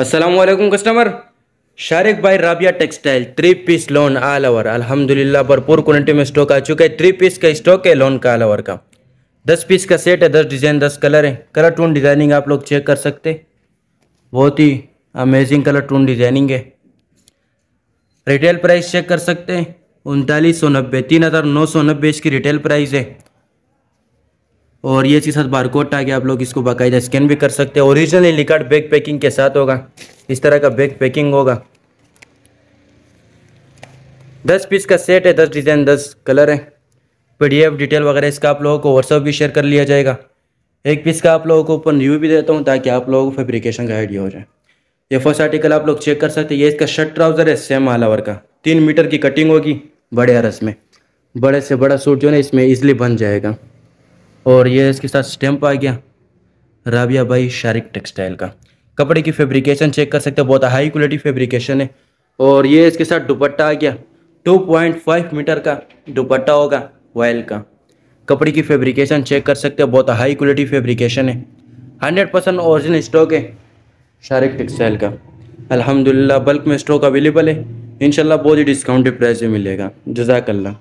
वालेकुम कस्टमर शारिक भाई Rabia textile three piece lawn all over अल्हम्दुलिल्लाह भरपूर क्वान्टिटी में स्टॉक आ चुका है। थ्री पीस का स्टॉक है लोन का ऑल ओवर का। दस पीस का सेट है, दस डिज़ाइन दस कलर है। कलर टून डिज़ाइनिंग आप लोग चेक कर सकते। बहुत ही अमेजिंग कलर टून डिज़ाइनिंग है। रिटेल प्राइस चेक कर सकते हैं। उनतालीस सौ नब्बे, तीन हज़ार नौ सौ नब्बे इसकी रिटेल प्राइस है। और ये इसके साथ बारकोड आ गया आप लोग इसको बाकायदा स्कैन भी कर सकते हैं। ओरिजिनल लिकार्ड बैग पैकिंग के साथ होगा। इस तरह का बैग पैकिंग होगा। दस पीस का सेट है, दस डिज़ाइन दस कलर है। पीडीएफ डिटेल वगैरह इसका आप लोगों को व्हाट्सअप भी शेयर कर लिया जाएगा। एक पीस का आप लोगों को ऊपर रिव्यू भी देता हूँ, ताकि आप लोगों को फेब्रिकेशन का आइडिया हो जाए। ये फ़र्स्ट आर्टिकल आप लोग चेक कर सकते हैं। ये इसका शर्ट ट्राउज़र है सेम आलावर का। तीन मीटर की कटिंग होगी, बड़े अरस में। बड़े से बड़ा सूट जो है इसमें ईजिली बन जाएगा। और ये इसके साथ स्टैंप आ गया। राबिया भाई शारिक टेक्सटाइल का। कपड़े की फेब्रिकेशन चेक कर सकते हैं, बहुत हाई क्वालिटी फेब्रिकेशन है। और ये इसके साथ दुपट्टा आ गया। 2.5 मीटर का दुपट्टा होगा वायल का। कपड़े की फेब्रिकेशन चेक कर सकते हैं, बहुत हाई क्वालिटी फेब्रिकेशन है। 100 परसेंट ओरिजिनल स्टॉक है, शारिक टेक्सटाइल का। अल्हम्दुलिल्लाह बल्क में स्टॉक अवेलेबल है। इंशाल्लाह बहुत ही डिस्काउंटेड प्राइस में मिलेगा। जजाकल्ला